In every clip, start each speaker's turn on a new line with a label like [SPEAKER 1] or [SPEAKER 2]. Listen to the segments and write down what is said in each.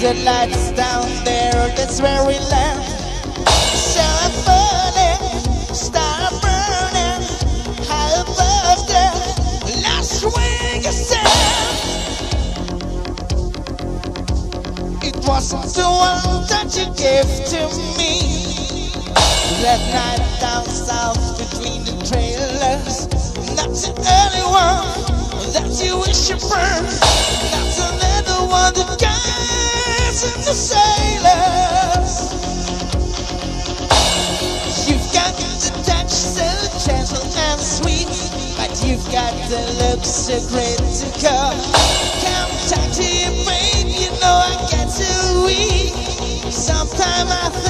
[SPEAKER 1] the lights down there, that's where we land. Start burning, start burning, high above the last swing of sound. It wasn't the one that you gave to me. That night down south between the trailers, not the only one that you wish you burned, not another one that guides into sailors. You've got the touch so gentle and sweet, but you've got the look so great to come. Come talk to you, babe, you know I get too weak. Sometimes I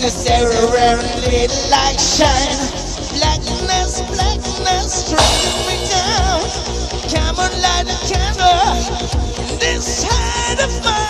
[SPEAKER 1] Blackness everywhere and little light shine. Blackness, blackness, dragging me down. Come on, light a candle in this heart of mine.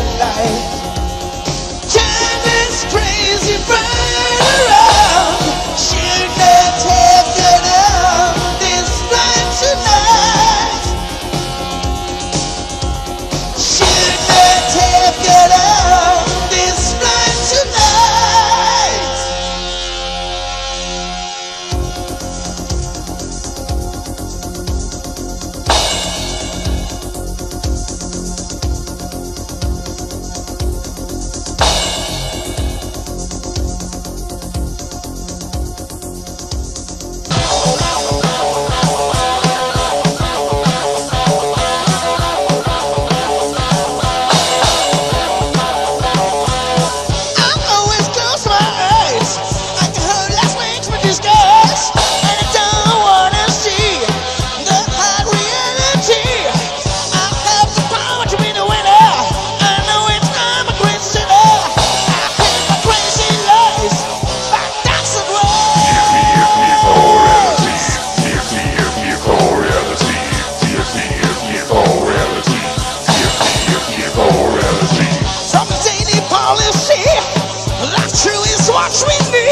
[SPEAKER 1] wash with me.